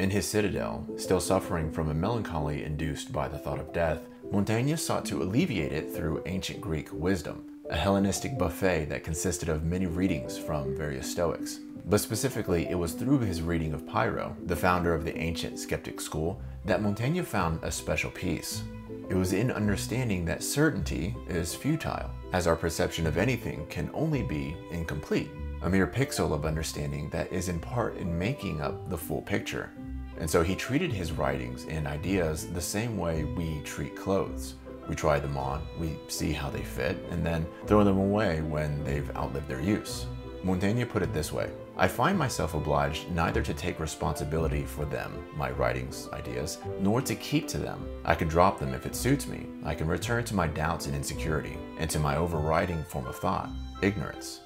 In his citadel, still suffering from a melancholy induced by the thought of death, Montaigne sought to alleviate it through ancient Greek wisdom, a Hellenistic buffet that consisted of many readings from various Stoics. But specifically, it was through his reading of Pyrrho, the founder of the ancient skeptic school, that Montaigne found a special peace. It was in understanding that certainty is futile, as our perception of anything can only be incomplete, a mere pixel of understanding that is in part in making up the full picture. And so he treated his writings and ideas the same way we treat clothes. We try them on, we see how they fit, and then throw them away when they've outlived their use. Montaigne put it this way I find myself obliged neither to take responsibility for them, my writings, ideas, nor to keep to them. I can drop them if it suits me. I can return to my doubts and insecurity, and to my overriding form of thought, ignorance.